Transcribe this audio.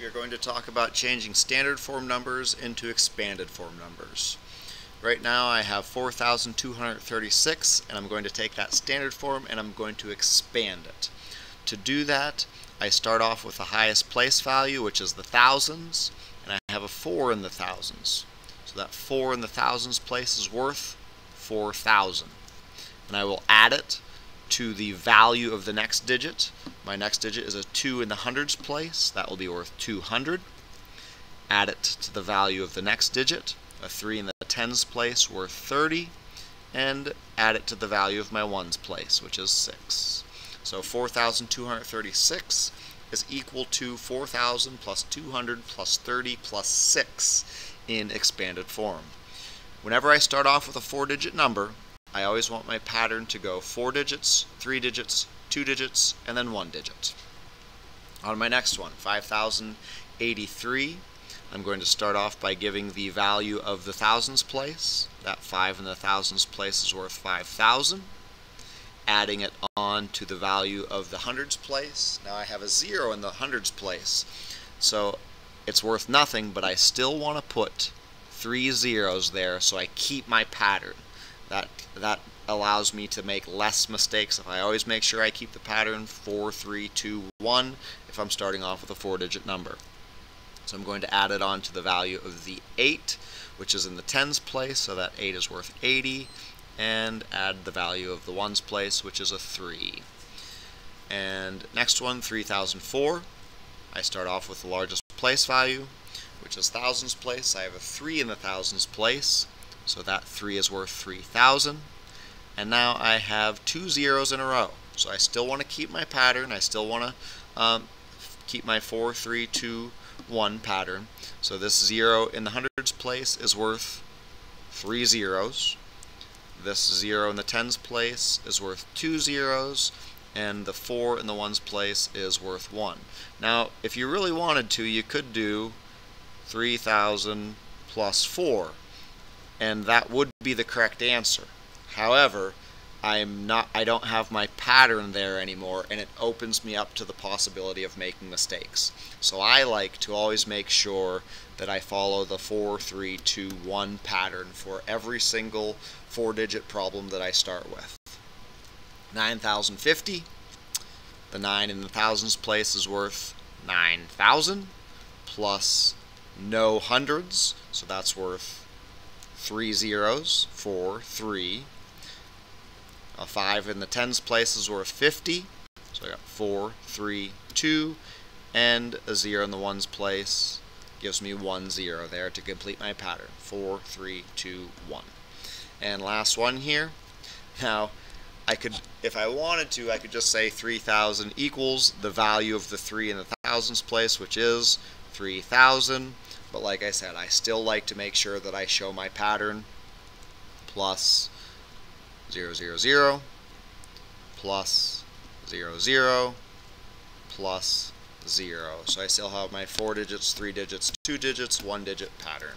we are going to talk about changing standard form numbers into expanded form numbers. Right now I have 4,236 and I'm going to take that standard form and I'm going to expand it. To do that I start off with the highest place value which is the thousands and I have a 4 in the thousands. So that 4 in the thousands place is worth 4,000 and I will add it to the value of the next digit. My next digit is a 2 in the hundreds place. That will be worth 200. Add it to the value of the next digit. A 3 in the tens place worth 30. And add it to the value of my ones place, which is 6. So 4,236 is equal to 4,000 plus 200 plus 30 plus 6 in expanded form. Whenever I start off with a four-digit number, I always want my pattern to go four digits, three digits, two digits, and then one digit. On my next one, 5083, I'm going to start off by giving the value of the thousands place. That 5 in the thousands place is worth 5,000. Adding it on to the value of the hundreds place. Now I have a 0 in the hundreds place. So it's worth nothing, but I still want to put three zeros there so I keep my pattern. That, that allows me to make less mistakes if I always make sure I keep the pattern 4, 3, 2, 1 if I'm starting off with a four digit number. So I'm going to add it on to the value of the 8 which is in the tens place so that 8 is worth 80 and add the value of the ones place which is a 3. And next one 3004 I start off with the largest place value which is thousands place. I have a 3 in the thousands place so that 3 is worth 3,000. And now I have two zeros in a row. So I still want to keep my pattern. I still want to um, keep my 4, 3, 2, 1 pattern. So this 0 in the hundreds place is worth 3 zeros. This 0 in the tens place is worth 2 zeros. And the 4 in the ones place is worth 1. Now, if you really wanted to, you could do 3,000 plus 4 and that would be the correct answer. However, I'm not I don't have my pattern there anymore and it opens me up to the possibility of making mistakes. So I like to always make sure that I follow the 4 3 2 1 pattern for every single four digit problem that I start with. 9050 the 9 in the thousands place is worth 9000 plus no hundreds so that's worth three zeros, four, three. A five in the tens place is worth 50. So I got four, three, two, and a zero in the ones place gives me one zero there to complete my pattern. Four, three, two, one. And last one here. Now, I could, if I wanted to, I could just say 3,000 equals the value of the 3 in the thousands place, which is 3,000. But like I said, I still like to make sure that I show my pattern plus 0, 0, 0, plus 0, 0, plus 0. So I still have my 4 digits, 3 digits, 2 digits, 1 digit pattern.